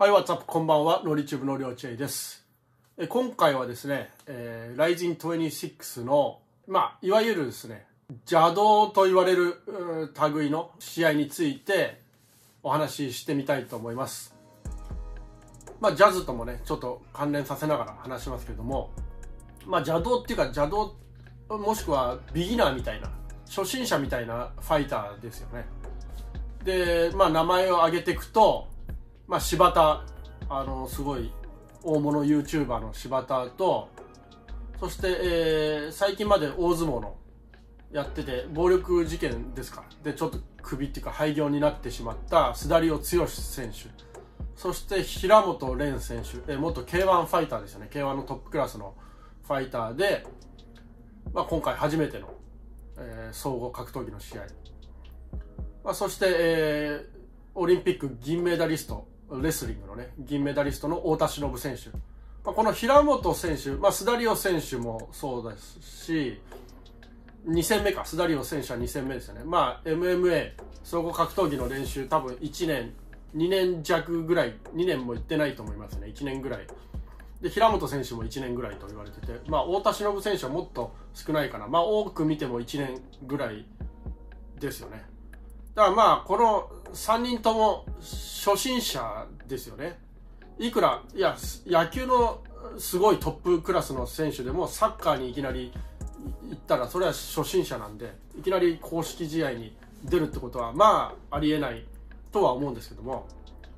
はい、What's up? こんばんは。ノリチューブのりょうちえいです。え今回はですね、えー、Rising 26の、まあ、いわゆるですね、邪道と言われる類の試合についてお話ししてみたいと思います。まあ、ジャズともね、ちょっと関連させながら話しますけども、まあ、邪道っていうか邪道、もしくはビギナーみたいな、初心者みたいなファイターですよね。で、まあ、名前を挙げていくと、まあ、柴田、あの、すごい大物 YouTuber の柴田と、そして、えー、最近まで大相撲のやってて、暴力事件ですか。で、ちょっと首っていうか廃業になってしまった須田剛選手。そして平本蓮選手、えー、元 K1 ファイターですよね。K1 のトップクラスのファイターで、まあ、今回初めての、えー、総合格闘技の試合。まあ、そして、えー、オリンピック銀メダリスト、レスリングのね、銀メダリストの太田忍選手。まあ、この平本選手、まあ、須田里選手もそうですし、2戦目か、須田里選手は2戦目ですよね。まあ、MMA、総合格闘技の練習、多分1年、2年弱ぐらい、2年も行ってないと思いますね、1年ぐらい。で、平本選手も1年ぐらいと言われてて、まあ、太田忍選手はもっと少ないかな。まあ、多く見ても1年ぐらいですよね。だからまあ、この3人とも初心者ですよね。いくら、いや、野球のすごいトップクラスの選手でもサッカーにいきなり行ったらそれは初心者なんで、いきなり公式試合に出るってことはまあありえないとは思うんですけども、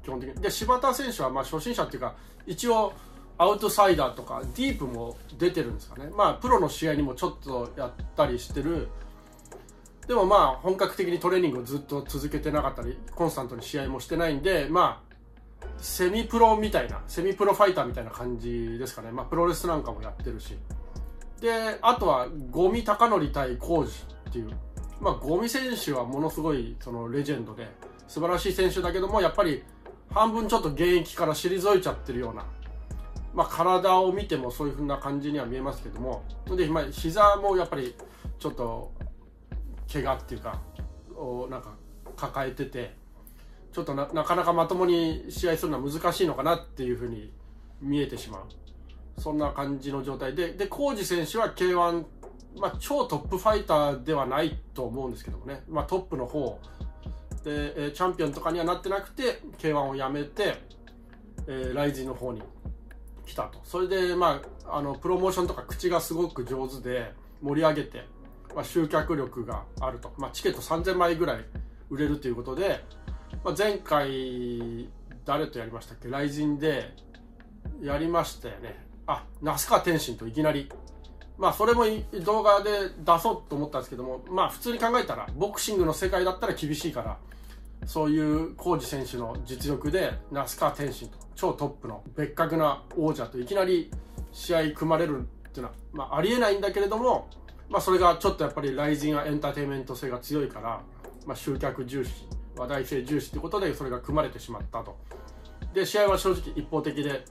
基本的に。で、柴田選手はまあ初心者っていうか、一応アウトサイダーとかディープも出てるんですかね。まあプロの試合にもちょっとやったりしてるでもまあ本格的にトレーニングをずっと続けてなかったりコンスタントに試合もしてないんでまあセミプロみたいなセミプロファイターみたいな感じですかね。まあプロレスなんかもやってるし。であとは五味貴則対浩二っていうまあ五味選手はものすごいそのレジェンドで素晴らしい選手だけどもやっぱり半分ちょっと現役から退いちゃってるようなまあ、体を見てもそういう風な感じには見えますけども。で、まあ、膝もやっぱりちょっと怪我っていうかをなんか抱えててちょっとなかなかまともに試合するのは難しいのかなっていうふうに見えてしまう。そんな感じの状態でで浩二選手は k 1まあ、超トップファイターではないと思うんですけどもね、まあ、トップの方。でチャンピオンとかにはなってなくて k 1をやめて、えー、ライジンの方に来たと。それで、まあ、あのプロモーションとか口がすごく上手で盛り上げてまあ、集客力があると、まあ、チケット3000枚ぐらい売れるということで、まあ、前回誰とやりましたっけ？雷神でやりましたよね。あ那須川天心といきなり。まあそれも動画で出そうと思ったんですけどもまあ普通に考えたらボクシングの世界だったら厳しいからそういう浩二選手の実力で那須川天心と超トップの別格な王者といきなり試合組まれるっていうのは、まあ、ありえないんだけれどもまあ、それがちょっとやっぱりライジンはエンターテインメント性が強いから、まあ、集客重視話題性重視ってことでそれが組まれてしまったと。で試合は正直一方的で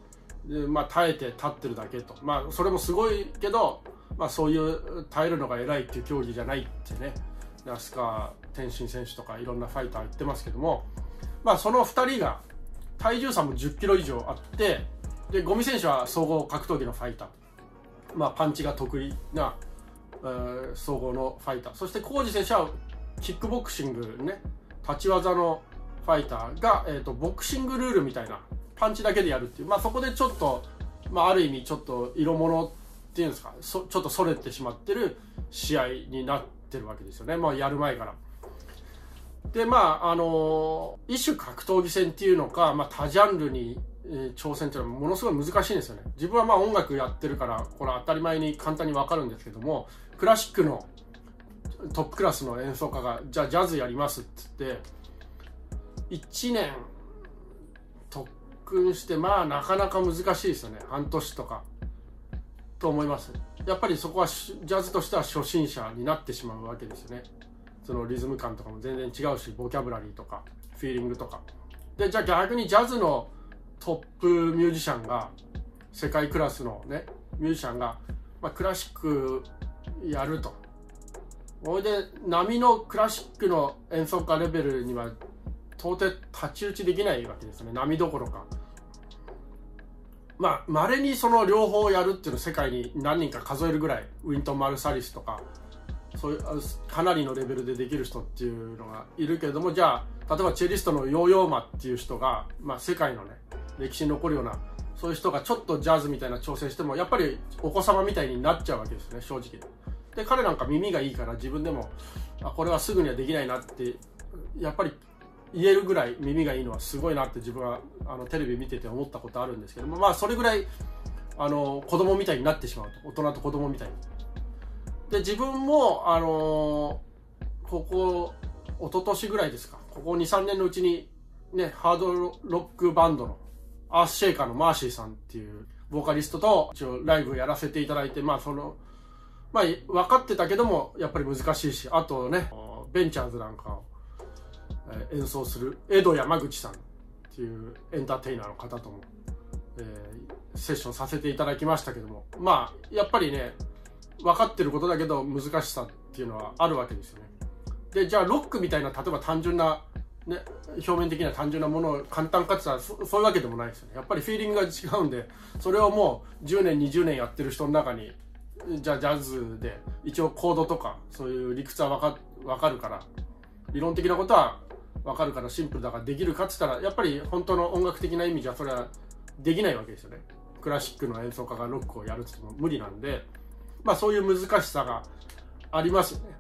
で、まあ、耐えて立ってるだけと、まあ、それもすごいけど、まあ、そういう耐えるのが偉いっていう競技じゃないってね。安川天心選手とかいろんなファイター言ってますけども、まあ、その2人が体重差も1 0キロ以上あってでゴミ選手は総合格闘技のファイター、まあ、パンチが得意な、総合のファイター。そして浩二選手はキックボクシングね立ち技のファイターが、えーと、ボクシングルールみたいなパンチだけでやるっていう、まあ、そこでちょっと、まあ、ある意味ちょっと色物っていうんですかそちょっとそれてしまってる試合になってるわけですよね、まあ、やる前から。でまああの、一種格闘技戦っていうのか、まあ、多ジャンルにえ挑戦っていうのはものすごい難しいんですよね。自分はまあ音楽やってるからこれ当たり前に簡単に分かるんですけどもクラシックのトップクラスの演奏家がじゃあジャズやりますって言って1年特訓してまあなかなか難しいですよね。半年とか。と思います。やっぱりそこはジャズとしては初心者になってしまうわけですよね。そのリズム感とかも全然違うしボキャブラリーとかフィーリングとか。でじゃあ逆にジャズのトップミュージシャンが世界クラスのねミュージシャンが、まあ、クラシックやると。それで波のクラシックの演奏家レベルには到底太刀打ちできないわけですね。波どころか。まあ稀にその両方をやるっていうの世界に何人か数えるぐらいウィントン・マルサリスとかそういうかなりのレベルでできる人っていうのがいるけれどもじゃあ例えばチェリストのヨーヨーマっていう人が、まあ、世界のね歴史に残るようなそういう人がちょっとジャズみたいな挑戦してもやっぱりお子様みたいになっちゃうわけですね正直。で彼なんか耳がいいから自分でもあこれはすぐにはできないなってやっぱり言えるぐらい耳がいいのはすごいなって自分はあのテレビ見てて思ったことあるんですけどもまあそれぐらいあの子供みたいになってしまうと大人と子供みたいに。で自分もあのここ一昨年ぐらいですか。ここ23年のうちにねハードロックバンドのアースシェイカーのマーシーさんっていうボーカリストと一応ライブやらせていただいてまあそのまあ分かってたけどもやっぱり難しいしあとねベンチャーズなんかを演奏する江戸山口さんっていうエンターテイナーの方とも、えー、セッションさせていただきましたけどもまあやっぱりね分かってることだけど難しさっていうのはあるわけですよね。でじゃあロックみたいな例えば単純な、ね、表面的な単純なものを簡単かって言ったらそそういうわけでもないですよね。やっぱりフィーリングが違うんでそれをもう10年20年やってる人の中にじゃあジャズで一応コードとかそういう理屈は分か分かるから理論的なことは分かるからシンプルだからできるかっつったらやっぱり本当の音楽的な意味じゃそれはできないわけですよね。クラシックの演奏家がロックをやるって言っても無理なんでまあそういう難しさがありますよね。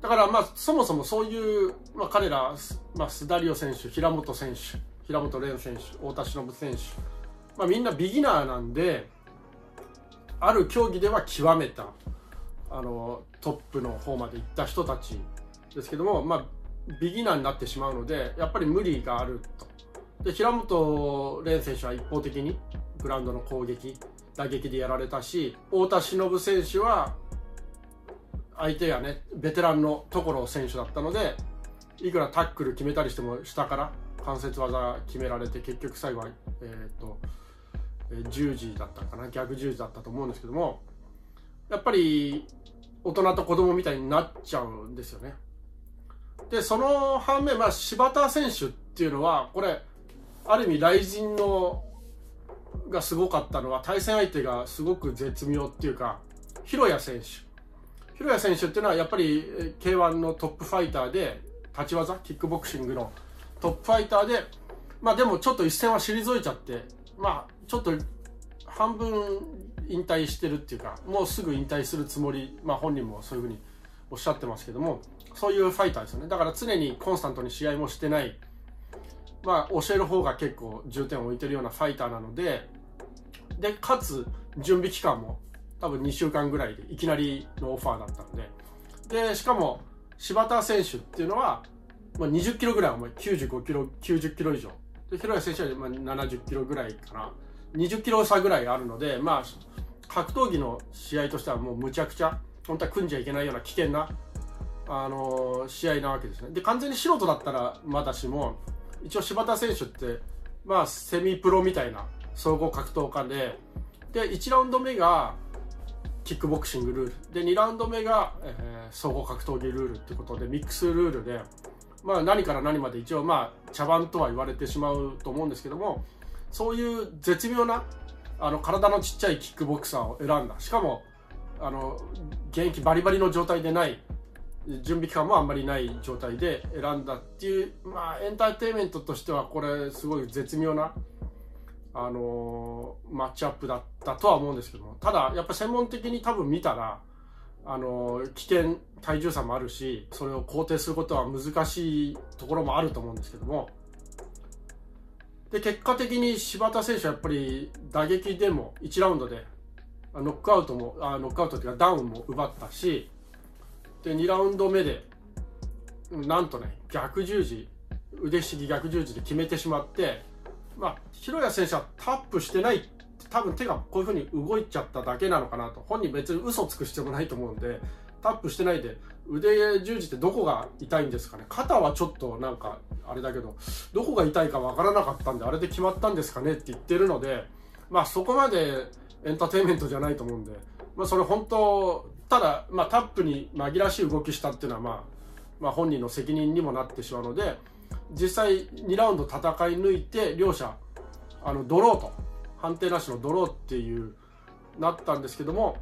だからまあそもそもそういう、まあ、彼ら、まあ、スダリオ選手平本選手平本蓮選手太田忍選手、まあ、みんなビギナーなんである競技では極めたあのトップの方まで行った人たちですけども、まあ、ビギナーになってしまうのでやっぱり無理があると。で平本蓮選手は一方的にグラウンドの攻撃打撃でやられたし太田忍選手は相手がねベテランの所選手だったのでいくらタックル決めたりしても下から関節技決められて結局最後は、えーと、と十字だったかな逆十字だったと思うんですけどもやっぱり大人と子供みたいになっちゃうんですよね。でその反面、まあ、柴田選手っていうのはこれある意味雷神のがすごかったのは対戦相手がすごく絶妙っていうか広谷選手。広谷選手っていうのはやっぱり k 1のトップファイターで立ち技キックボクシングのトップファイターでまあでもちょっと一戦は退いちゃってまあちょっと半分引退してるっていうかもうすぐ引退するつもりまあ本人もそういうふうにおっしゃってますけどもそういうファイターですよね。だから常にコンスタントに試合もしてない。まあ教える方が結構重点を置いてるようなファイターなのででかつ準備期間も多分2週間ぐらいでいきなりのオファーだったので。でしかも柴田選手っていうのは、まあ、20キロぐらい重い。95キロ90キロ以上。で広谷選手はまあ70キロぐらいかな。20キロ差ぐらいあるのでまあ格闘技の試合としてはもうむちゃくちゃ本当は組んじゃいけないような危険なあの試合なわけですね。で完全に素人だったらまだしも一応柴田選手ってまあセミプロみたいな総合格闘家でで1ラウンド目がキックボクシングルール。で2ラウンド目が、えー、総合格闘技ルールってことでミックスルールで、まあ、何から何まで一応まあ茶番とは言われてしまうと思うんですけどもそういう絶妙なあの体のちっちゃいキックボクサーを選んだ。しかもあの現役バリバリの状態でない準備期間もあんまりない状態で選んだっていう、まあ、エンターテインメントとしてはこれすごい絶妙な、あのー、マッチアップだったとは思うんですけども。ただやっぱ専門的に多分見たら、あのー、危険体重差もあるしそれを肯定することは難しいところもあると思うんですけども。で結果的に柴田選手はやっぱり打撃でも1ラウンドでノックアウトもあノックアウトというかダウンも奪ったしで2ラウンド目でなんとね逆十字腕ひしぎ逆十字で決めてしまってまあ広谷選手はタップしてない多分手がこういうふうに動いちゃっただけなのかなと。本人別に嘘つく必要もないと思うんでタップしてないで腕十字ってどこが痛いんですかね。肩はちょっとなんかあれだけどどこが痛いかわからなかったんであれで決まったんですかねって言ってるのでまあそこまでエンターテインメントじゃないと思うんで、まあ、それ本当ただ、まあ、タップに紛らわしい動きしたっていうのは、まあ、まあ本人の責任にもなってしまうので実際2ラウンド戦い抜いて両者あのドローと判定なしのドローっていうなったんですけども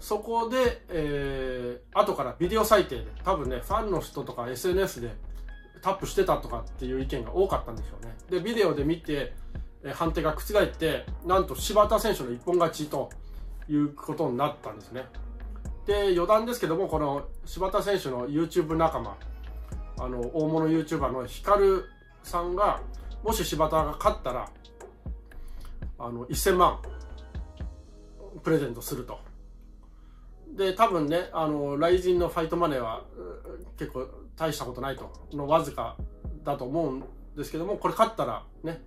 そこで、えー、後からビデオ裁定で多分ねファンの人とか SNS でタップしてたとかっていう意見が多かったんでしょうね。でビデオで見て、えー、判定が覆ってなんと柴田選手の一本勝ちということになったんですね。で余談ですけどもこの柴田選手の YouTube 仲間あの大物 YouTuber のヒカルさんがもし柴田が勝ったらあの1000万プレゼントすると。で多分ねあのライジンのファイトマネーは結構大したことないと。のわずかだと思うんですけどもこれ勝ったらね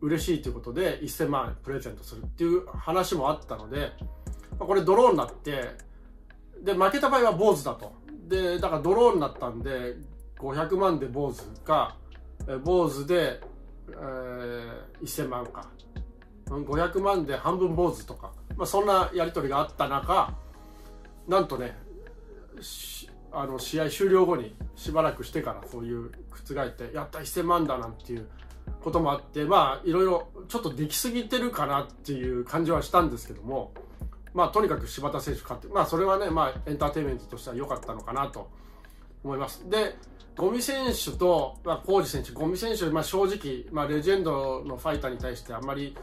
嬉しいということで1000万プレゼントするっていう話もあったのでこれドローになってで負けた場合は坊主だと。でだからドローになったんで500万で坊主か坊主で、えー、1000万か。500万で半分坊主とか、まあ、そんなやり取りがあった中なんとねあの試合終了後にしばらくしてからそういう覆ってやった1000万だなんていうこともあってまあいろいろちょっとできすぎてるかなっていう感じはしたんですけどもまあとにかく柴田選手勝ってまあそれはねまあエンターテインメントとしては良かったのかなと思います。でゴミ選手と、まあ、コージ選手ゴミ選手、まあ、正直、まあ、レジェンドのファイターに対してあんまり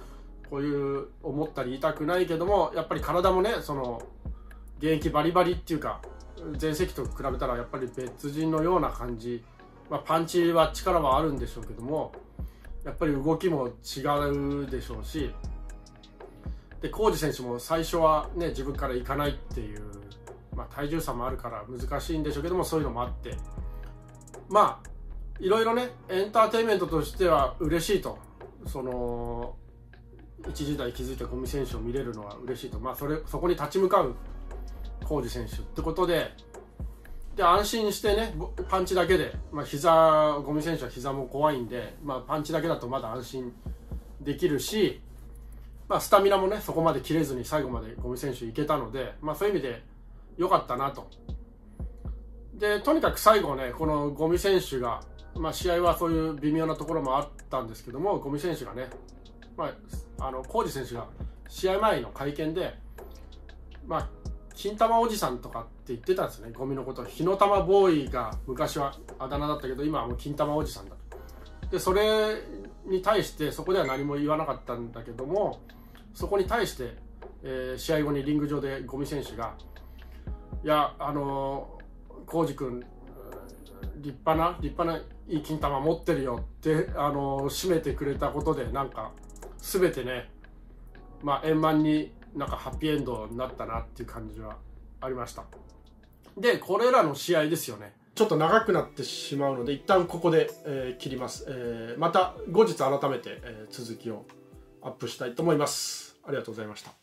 こういう思ったり言いたくないけどもやっぱり体もねその現役バリバリっていうか前世紀と比べたらやっぱり別人のような感じ、まあ、パンチは力はあるんでしょうけどもやっぱり動きも違うでしょうしで浩二選手も最初はね自分から行かないっていう、まあ、体重差もあるから難しいんでしょうけどもそういうのもあって。まあいろいろねエンターテインメントとしては嬉しいと。その一時代築いたゴミ選手を見れるのは嬉しいと、まあ、それそこに立ち向かう浩二選手ってことでで安心してねパンチだけで、まあ、膝ゴミ選手は膝も怖いんで、まあ、パンチだけだとまだ安心できるし、まあ、スタミナもねそこまで切れずに最後までゴミ選手いけたので、まあ、そういう意味で良かったなと。でとにかく最後ねこのゴミ選手が、まあ、試合はそういう微妙なところもあったんですけどもゴミ選手がね、まあ、あの浩二選手が試合前の会見で、まあ、金玉おじさんとかって言ってたんですね。ゴミのこと火の玉ボーイが昔はあだ名だったけど今はもう金玉おじさんだと。でそれに対してそこでは何も言わなかったんだけどもそこに対して、えー、試合後にリング上でゴミ選手がいやあの浩二君立派な立派ないい金玉持ってるよってあの締めてくれたことでなんか全てねまあ円満になんかハッピーエンドになったなっていう感じはありました。でこれらの試合ですよね。ちょっと長くなってしまうので一旦ここで、えー、切ります、えー、また後日改めて、えー、続きを。アップしたいと思います。ありがとうございました。